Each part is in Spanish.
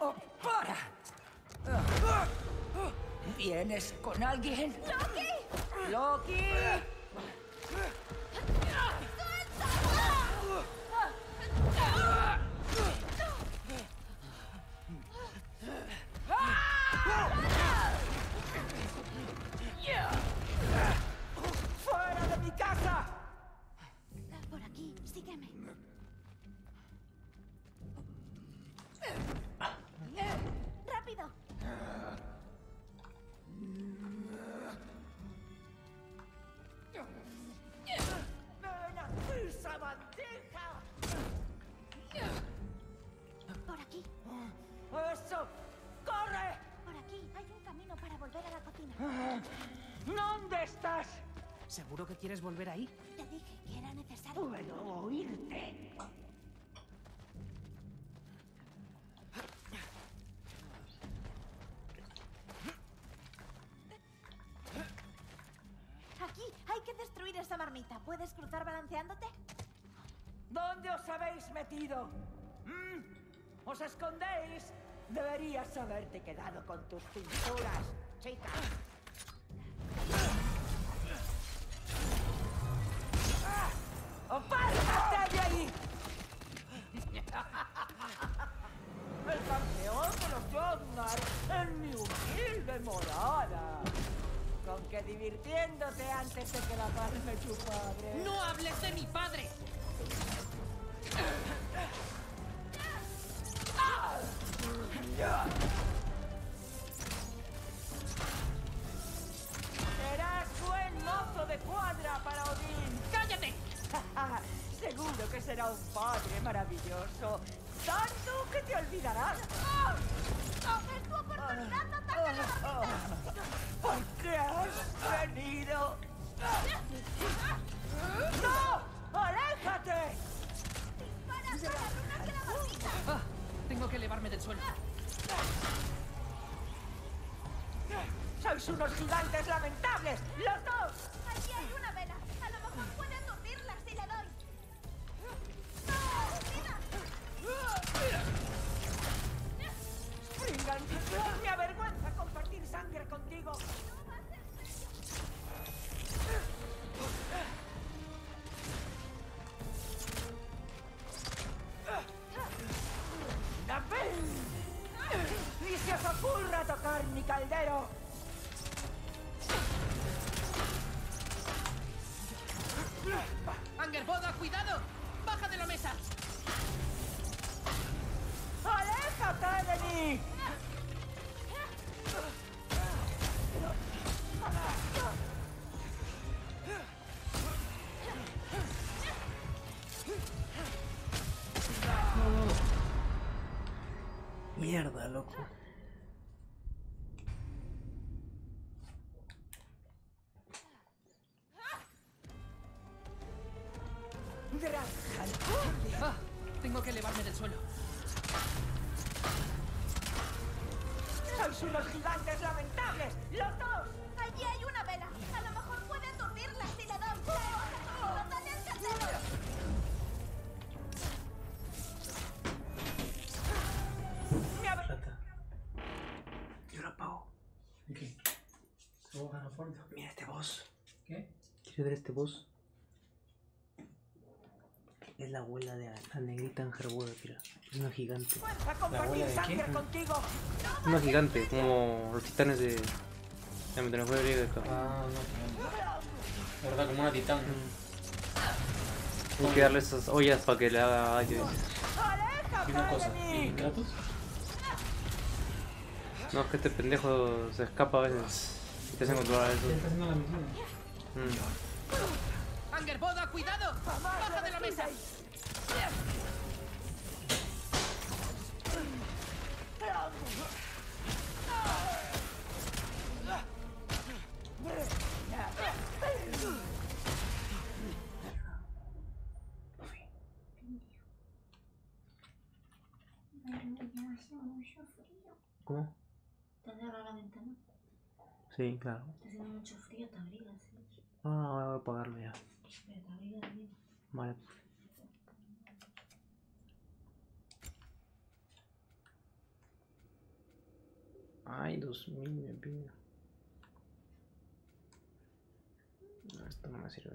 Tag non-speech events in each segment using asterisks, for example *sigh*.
¡Oh, para! ¿Vienes con alguien? ¡Loki! ¡Loki! ¿Dónde estás? ¿Seguro que quieres volver ahí? Te dije que era necesario. Puedo oírte. Aquí, hay que destruir esa marmita. ¿Puedes cruzar balanceándote? ¿Dónde os habéis metido? ¿Mm? ¿Os escondéis? Deberías haberte quedado con tus pinturas, chica. ¡Ah! ¡Apártate de ahí! *laughs* El campeón de los Jotnar en mi humilde morada. Con que divirtiéndote antes de que la palme tu padre. ¡No hables de mi padre! Serás buen mozo de cuadra para Odín. ¡Cállate! *laughs* Seguro que será un padre maravilloso. Tanto que te olvidarás. ¡Ah! ¡Es tu oportunidad! ¡Ataca la marmita! ¿Por qué has venido? ¡No! ¡Aléjate! ¡Dispara! ¡Para que la marmita! Ah, tengo que elevarme del suelo. ¡Sois unos gigantes lamentables! ¡Los dos! Allí hay una vela. A lo mejor puede aturdirla si le doy. ¡No! ¡Springan! ¡Me avergüenza compartir sangre contigo! ¡Napel! ¡Ni se os ocurra tocar mi caldero! ¡Angerboda, cuidado! ¡Baja de la mesa! ¡Aléjate de mí! Mierda, loco. Ah, tengo que elevarme del suelo. ¡Sois unos gigantes lamentables! ¡Los dos! Allí hay una vela. A lo mejor puede aturdirla si le doy. ¡Oh, ¡Dale al caldero! ¡Me aver- Plata. Yo lo apago. ¿Qué? ¿Cómo gana fondo? Mira este boss. ¿Qué? ¿Quieres ver este boss? Es la abuela de la, la negrita Angerboda, mira. Es una gigante. ¡Fuerza abuela de sangre quién? contigo! Una gigante, como los titanes de. La mitología griega. cabrón. Ah, no, no. ¿Verdad? Como una titán. Hay que darle esas ollas para que le haga daño. Y una ¡Aléjate cosa. de ¿Y! Kratos? No, es que este pendejo se escapa a veces. Y te hacen controlar eso. ¿Quién está haciendo la misión? Mm. ¡Angerboda, cuidado! ¡Baja de la mesa! ¿Cómo? Te cerrado la ventana. Sí, claro. Está haciendo mucho frío, te abrigas, ¿eh? Ah, ahora voy a apagarlo ya. Vale. Ay, 2000 me pide. Esto no me sirve.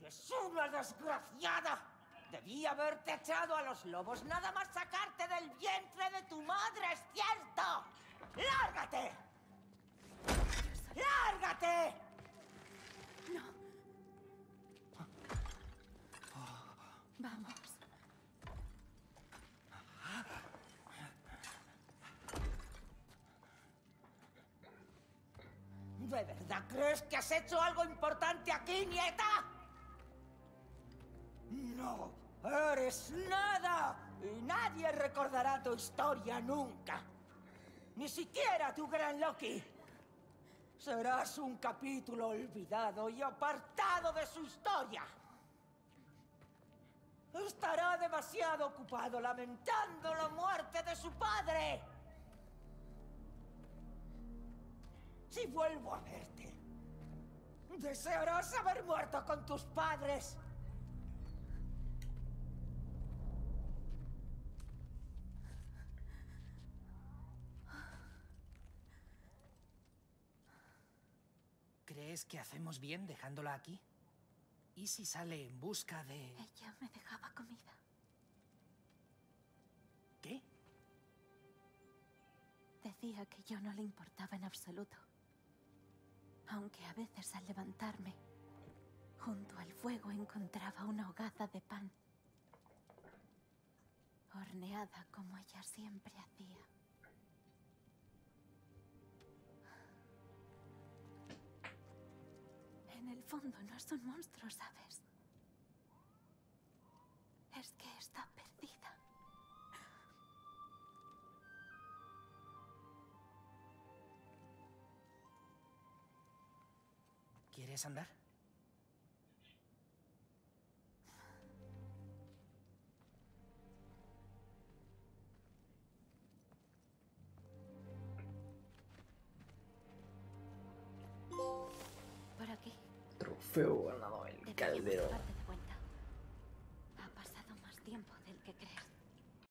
¡Eres una desgraciada! Debí haberte echado a los lobos nada más sacarte del vientre de tu madre, ¿es cierto? ¡Lárgate! ¿De verdad crees que has hecho algo importante aquí, nieta? No, eres nada. Y nadie recordará tu historia nunca. Ni siquiera tu gran Loki. Serás un capítulo olvidado y apartado de su historia. Estará demasiado ocupado lamentando la muerte de su padre. Si vuelvo a verte, desearás haber muerto con tus padres. ¿Crees que hacemos bien dejándola aquí? ¿Y si sale en busca de... Ella me dejaba comida. qué? Decía que yo no le importaba en absoluto. Aunque a veces al levantarme, junto al fuego encontraba una hogaza de pan. Horneada como ella siempre hacía. En el fondo no es un monstruo, ¿sabes? ¿Quieres andar? Por aquí. Trofeo ganado el caldero. parte